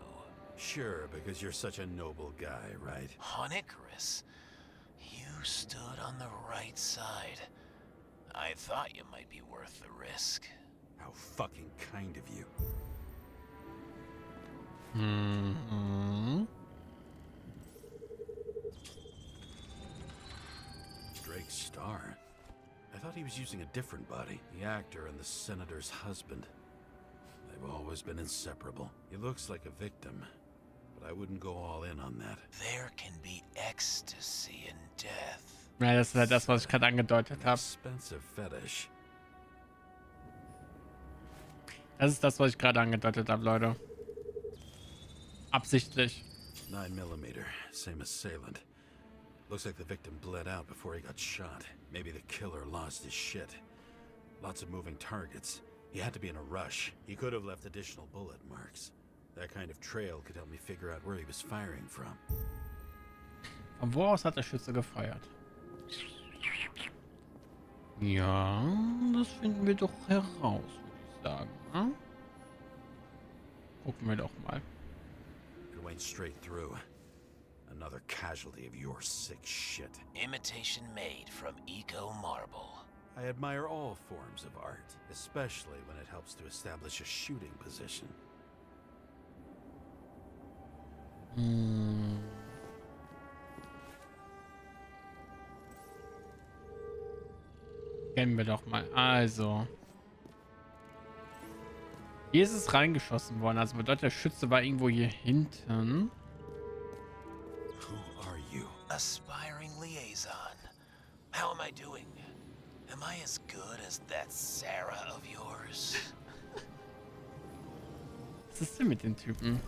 Sure, because you're such a noble guy, right? On Icarus, you stood on the right side. I thought you might be worth the risk. How fucking kind of you. Mhm. Drake's star? I thought he was using a different body. The actor and the senator's husband. They've always been inseparable. He looks like a victim, but I wouldn't go all in on that. There can be ecstasy in death. Ja, das ist halt das, was ich gerade angedeutet habe. expensive fetish. Das ist das, was ich gerade angedeutet habe, Leute. Absichtlich. 9 millimeter, same assailant. Looks like the victim bled out before he got shot. Maybe the killer lost his shit. Lots of moving targets. He had to be in a rush. He could have left additional bullet marks. That kind of trail could help me figure out where he was firing from. Von wo aus hat der Schütze gefeuert? Ja, das finden wir doch heraus, würde ich sagen. Ne? Gucken wir doch mal. It went straight through. Another casualty of your sick shit. Imitation made from eco marble. I admire all forms of art, especially when it helps to establish a shooting position. Hm. Kennen wir doch mal. Also. Hier ist es reingeschossen worden. Also bedeutet, der Schütze war irgendwo hier hinten. Who are you? Aspiring liaison. How am I doing? Am I as good as that Sarah of yours? Was ist denn mit den Typen?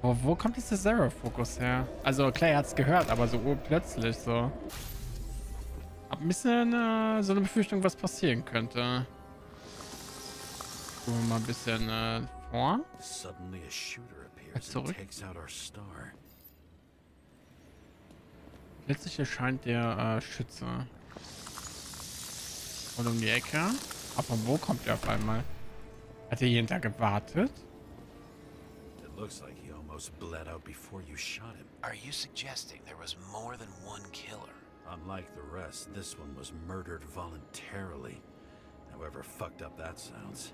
Wo, wo kommt dieser Sarah-Fokus her? Also, Clay hat's gehört, aber so urplötzlich so. Hab ein bisschen äh, so eine Befürchtung, was passieren könnte. Gucken wir mal ein bisschen äh, vor. Suddenly a shooter appears and zurück. takes out our star. Plötzlich erscheint der äh, Schütze. Und um die Ecke. Aber wo kommt er auf einmal? Hat er hier hinter gewartet? It looks like he almost bled out before you shot him. Are you suggesting there was more than one killer? Unlike the rest, this one was murdered voluntarily. However fucked up that sounds.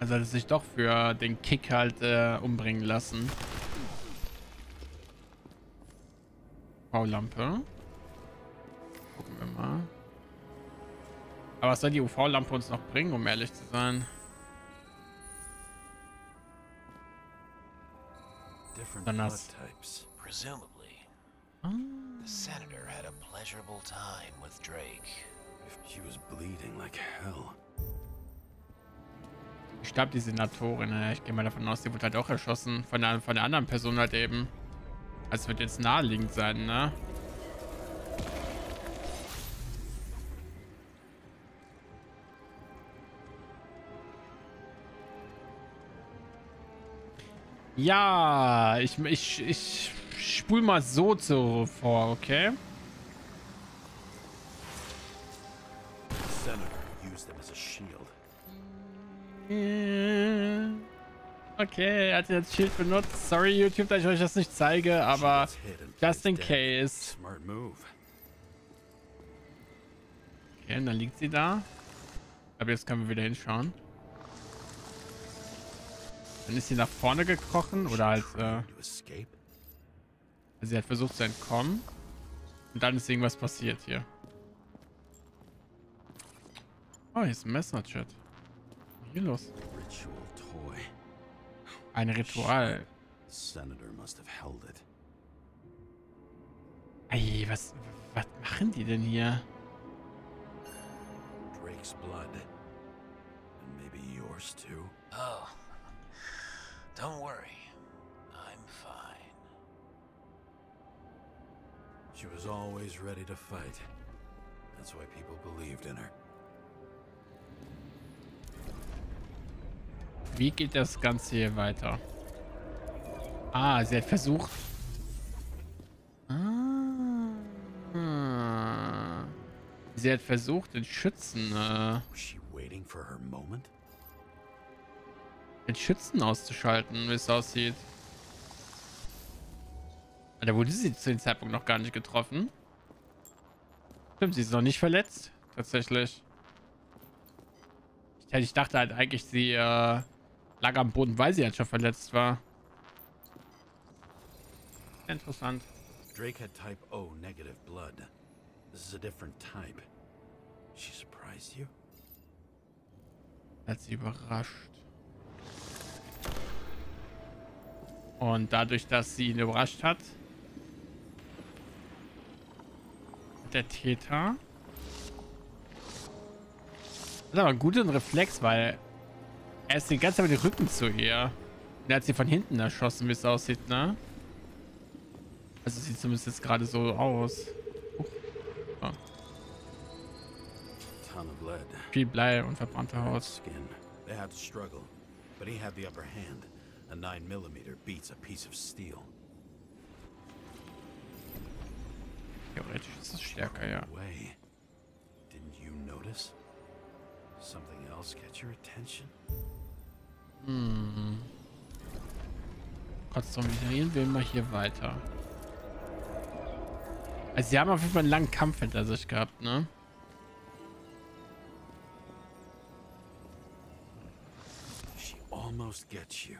Also hat er sich doch für den Kick halt äh, umbringen lassen. UV-Lampe. Gucken wir mal. Aber was soll die UV-Lampe uns noch bringen, um ehrlich zu sein? Different Dann blood das- types. Presumably, the senator had a pleasurable time with Drake. If she was bleeding like hell. Ich glaube, die Senatorin, ich gehe mal davon aus, die wurde halt auch erschossen. Von der, von der anderen Person halt eben. Also es wird jetzt naheliegend sein, ne? Ja, ich, ich, ich spul mal so zu, vor, okay? The senator used them as a shield. Äh, Okay, er hat jetzt Schild benutzt. Sorry, YouTube, dass ich euch das nicht zeige, aber just in case. Okay, und dann liegt sie da. Aber jetzt können wir wieder hinschauen. Dann ist sie nach vorne gekrochen oder halt, äh, sie hat versucht zu entkommen. Und dann ist irgendwas passiert hier. Oh, hier ist ein Messer-Chat. Was ist Hier los. Ein Ritual. The senator must have held it. Ey, was, was machen die denn hier? Drake's blood. And maybe yours too. Oh, don't worry. I'm fine. She was always ready to fight. That's why people believed in her. Wie geht das Ganze hier weiter? Ah, sie hat versucht. Ah. Sie hat versucht, den Schützen, äh, Was she waiting for her moment? Den Schützen auszuschalten, wie es aussieht. Da wurde sie zu dem Zeitpunkt noch gar nicht getroffen. Stimmt, sie ist noch nicht verletzt. Tatsächlich. Ich, dachte halt eigentlich, sie äh, lag am Boden, weil sie halt schon verletzt war. Interessant. Drake had type O negative blood. This is a different type. She surprised you? Hat sie überrascht. Und dadurch, dass sie ihn überrascht hat, der Täter hat aber einen guten Reflex, weil er ist die ganze Zeit mit dem Rücken zu ihr. Und er hat sie von hinten erschossen, wie es aussieht, ne? Also sieht zumindest jetzt gerade so aus. Oh. Viel Blei und verbrannte Haut. They had to struggle, but he had the upper hand. A 9 millimeter beats a piece of steel. Theoretisch ist es stärker, ja. Way. Didn't you notice? Something else catch your attention? Hm. Konstruieren wir mal hier weiter. Also sie haben auf jeden Fall einen langen Kampf hinter sich gehabt, ne? She almost gets you.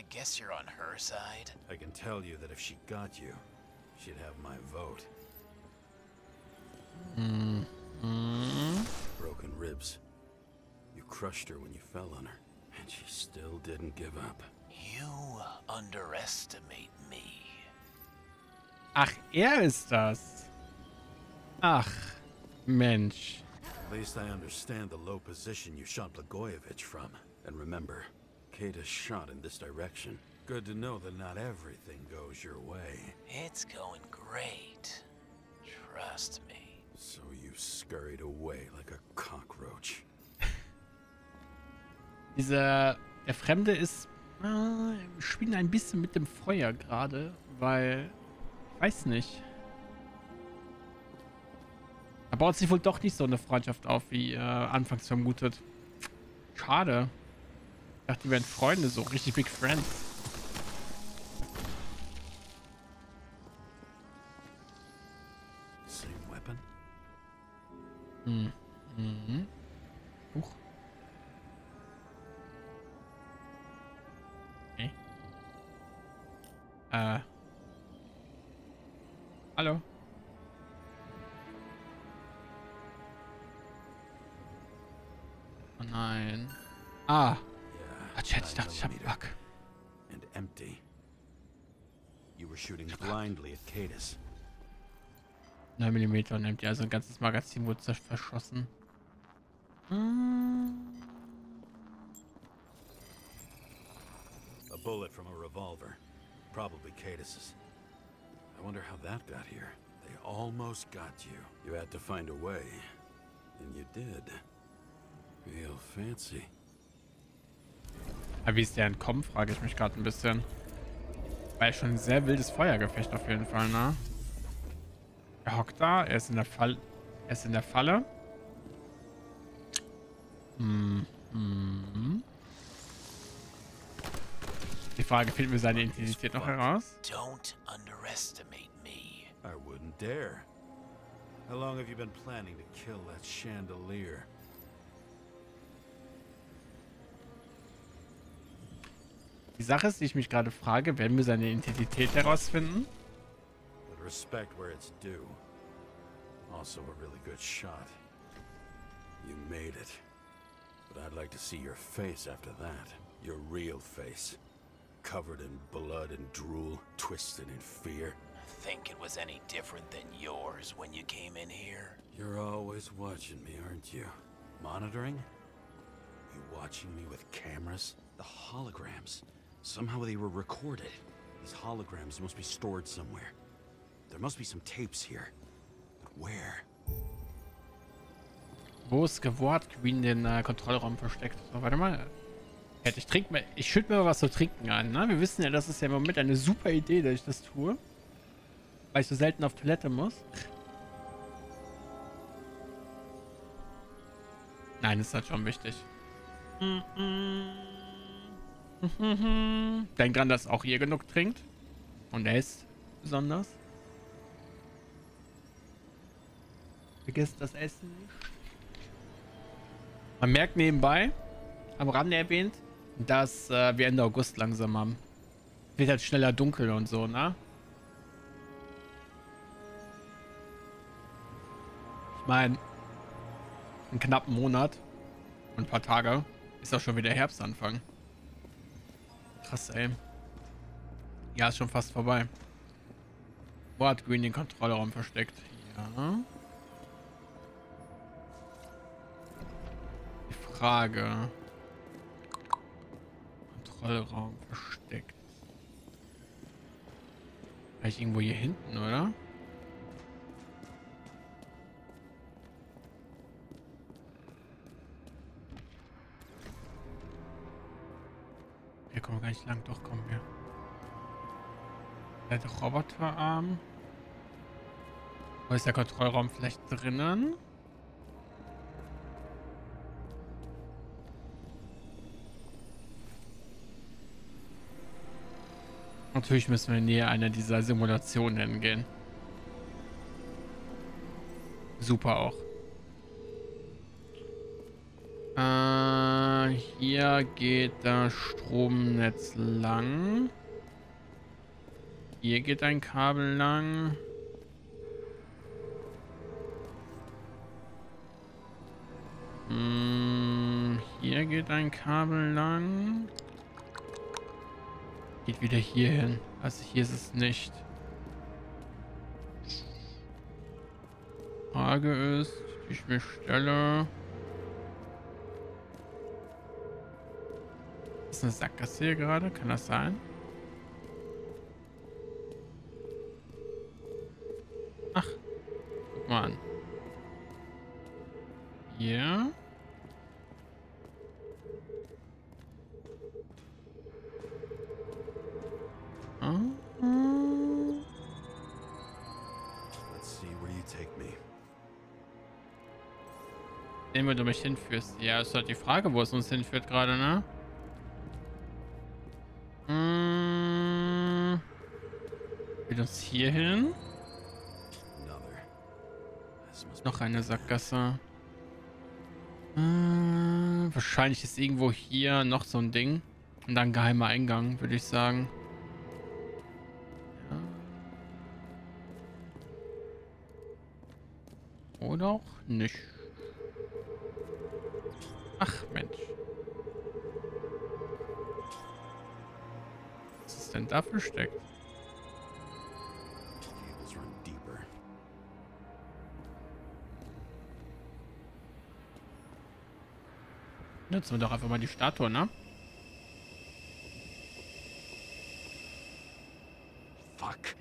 I guess you're on her side. I can tell you that if she got you, she'd have my vote. Hm. Hm. Broken ribs. You crushed her when you fell on her, and she still didn't give up. You underestimate me. Ach, er ist das. Ach, Mensch. At least I understand the low position you shot Blagojevich from. And remember, Kata shot in this direction. Good to know that not everything goes your way. It's going great. Trust me. So you scurried away like a cockroach. Dieser, der Fremde ist, äh, spielt ein bisschen mit dem Feuer gerade, weil, ich weiß nicht. Er baut sich wohl doch nicht so eine Freundschaft auf, wie äh, anfangs vermutet. Schade. Ich dachte, die wären Freunde, so richtig big friends. Same weapon? Hm. Mhm. Huch. Okay. Äh. Hallo. Oh nein. Ah. Yeah. Ach, shit, ich dachte, ich hab einen 9mm. And empty. You were shooting blindly at Cadus. 9 mm und nimmt ihr also ein ganzes Magazin wurde zer- verschossen. Hm. A bullet from a revolver. Probably Cadus's. I wonder how that got here. They almost got you. You had to find a way. And you did. Real fancy. Aber wie ist der entkommen, frage ich mich gerade ein bisschen. Weil schon ein sehr wildes Feuergefecht auf jeden Fall, ne? Er hockt da, er ist in der Fall. Er ist in der Falle. Hm. Hm. Die Frage, finden wir seine Identität noch heraus? Don't underestimate me. I wouldn't dare. How long have you been planning to kill that chandelier? Die Sache ist, die ich mich gerade frage, werden wir seine Identität herausfinden? Respect where it's due. Also a really good shot. You made it. But I'd like to see your face after that. Your real face. Covered in blood and drool, twisted in fear. Think it was any different than yours when you came in here? You're always watching me, aren't you? Monitoring? You watching me with cameras? The holograms. Somehow they were recorded. These holograms must be stored somewhere. There must be some tapes here. But where? Wo ist Gewort Queen den äh, Kontrollraum versteckt? So, warte mal. Ich trink mal, ich schütte mir mal was zu trinken an, ne? Wir wissen ja, das ist ja im Moment eine super Idee, dass ich das tue. Weil ich so selten auf Toilette muss. Nein, ist halt schon wichtig. Mhm. Denkt dran, dass auch ihr genug trinkt. Und er ist besonders. Vergesst das Essen nicht. Man merkt nebenbei, am Rande erwähnt, dass äh, wir Ende August langsam haben. Wird halt schneller dunkel und so, ne? Ich meine, einen knappen Monat und ein paar Tage ist auch schon wieder Herbstanfang. Krass, ey. Ja, ist schon fast vorbei. Wo hat Green den Kontrollraum versteckt? Ja. Die Frage. Kontrollraum versteckt. Vielleicht irgendwo hier hinten, oder? Wir gar lang. Doch, kommen wir. Der Roboterarm. Wo ist der Kontrollraum vielleicht drinnen? Natürlich müssen wir näher einer dieser Simulationen hingehen. Super auch. Äh, hier geht das Stromnetz lang. Hier geht ein Kabel lang. Hm, hier geht ein Kabel lang. Geht wieder hier hin. Also hier ist es nicht. Frage ist, die ich mir stelle. Ist eine Sackgasse hier gerade? Kann das sein? Ach, guck mal an. Hier. Me. Sehen, wo du mich hinführst. Ja, ist halt die Frage, wo es uns hinführt gerade, ne? Uns hier hin? Noch eine Sackgasse. Äh, wahrscheinlich ist irgendwo hier noch so ein Ding. Und dann geheimer Eingang, würde ich sagen. Ja. Oder auch nicht. Ach Mensch. Was ist denn da versteckt? Nutzen wir doch einfach mal die Statue, ne? Fuck.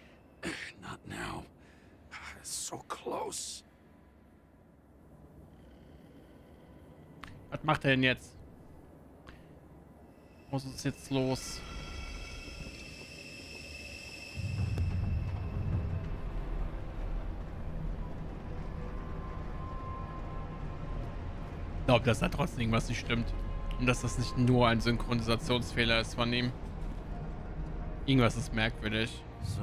Not now. So close. Was macht er denn jetzt? Was ist jetzt los? Glaube, dass da trotzdem irgendwas nicht stimmt. Und dass das nicht nur ein Synchronisationsfehler ist von ihm. Irgendwas ist merkwürdig. So,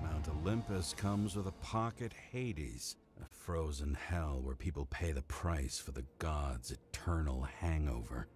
Mount Olympus comes with a pocket Hades. A frozen hell where people pay the price for the gods' eternal hangover.